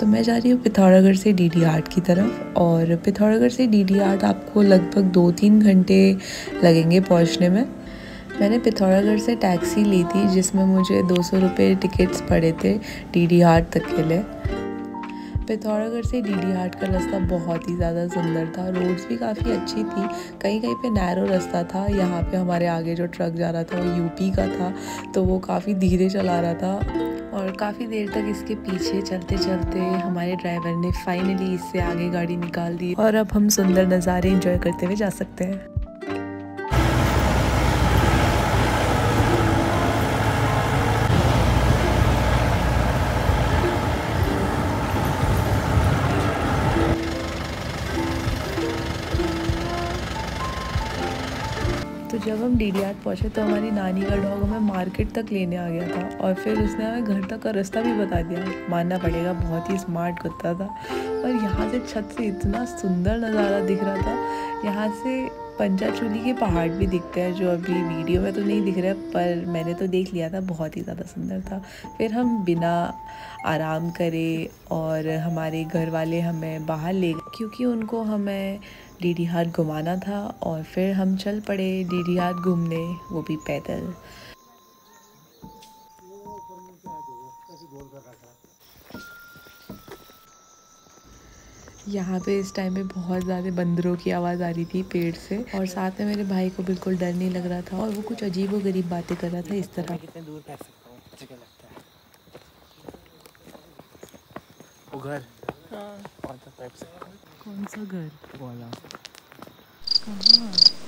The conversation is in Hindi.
तो मैं जा रही हूँ पिथौरागढ़ से डी डी आर्ट की तरफ़ और पिथौरागढ़ से डी डी आर्ट आपको लगभग दो तीन घंटे लगेंगे पहुँचने में। मैंने पिथौरागढ़ से टैक्सी ली थी जिसमें मुझे दो सौ रुपये टिकट्स पड़े थे डी डी आर्ट तक के लिए। पिथौरागढ़ से डी डी हाट का रास्ता बहुत ही ज़्यादा सुंदर था, रोड्स भी काफ़ी अच्छी थी। कहीं कहीं पे नैरो रास्ता था, यहाँ पे हमारे आगे जो ट्रक जा रहा था वो यूपी का था तो वो काफ़ी धीरे चला रहा था। और काफ़ी देर तक इसके पीछे चलते चलते हमारे ड्राइवर ने फाइनली इससे आगे गाड़ी निकाल दी और अब हम सुंदर नज़ारे इंजॉय करते हुए जा सकते हैं। तो जब हम डी डी आर्ट पहुँचे तो हमारी नानी का डॉग हमें मार्केट तक लेने आ गया था और फिर उसने हमें घर तक का रास्ता भी बता दिया। मानना पड़ेगा, बहुत ही स्मार्ट कुत्ता था। और यहाँ से छत से इतना सुंदर नज़ारा दिख रहा था। यहाँ से पंचाचूली के पहाड़ भी दिखते हैं, जो अभी वीडियो में तो नहीं दिख रहा, पर मैंने तो देख लिया था, बहुत ही ज़्यादा सुंदर था। फिर हम बिना आराम करे और हमारे घर वाले हमें बाहर ले गए। क्योंकि उनको हमें डी डी हाट घुमाना था और फिर हम चल पड़े डी डी हाट घूमने, वो भी पैदल। यहाँ पे इस टाइम पे बहुत ज़्यादा बंदरों की आवाज़ आ रही थी पेड़ से और साथ में मेरे भाई को बिल्कुल डर नहीं लग रहा था और वो कुछ अजीब व गरीब बातें कर रहा था इस तरह। कितने दूर सकता हूँ मुझे क्या लगता है वो घर? हाँ। कौन सा घर? वाला कहाँ?